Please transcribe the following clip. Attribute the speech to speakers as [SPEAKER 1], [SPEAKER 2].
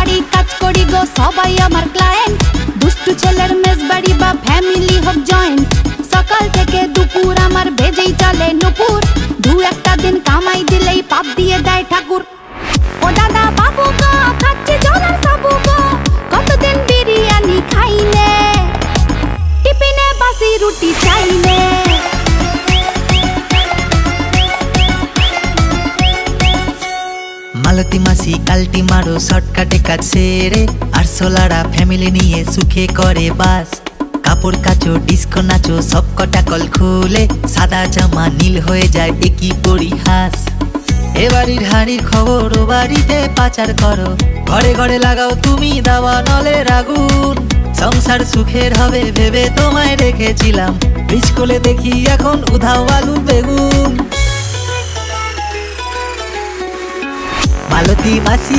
[SPEAKER 1] বাড়ি কাজ করি গো, সবাই আমার ক্লায়েন্ট দুষ্টু ছেলের মেস বাড়ি বা ফ্যামিলি হোক জয়েন্ট সকাল থেকে দুপুর আমার ভেজেই চলে নুপুর। দু একটা দিন কামাই দিলেই পাপ দিয়ে দেয় ঠাকুর।
[SPEAKER 2] মালতী মাসি কালটি মারো, শর্টকাটে কাজ সেরে। আর সোলারা ফ্যামিলি নিয়ে সুখে করে বাস। কাপড় কাচো ডিস্কো নাচো, সব কটা কল খুলে। সাদা জামা নীল হয়ে যায় একই পরিহাস? এ বাড়ির হাড়ির খবর, ও বাড়িতে পাচার করো। ঘরে ঘরে লাগাও তুমি দাওয়া নলের আগুন সংসার সুখের হবে ভেবে তোমায় রেখেছিলাম। বীজ কোলে দেখি এখন উধাও আলু বেগুন। Maloti Masi.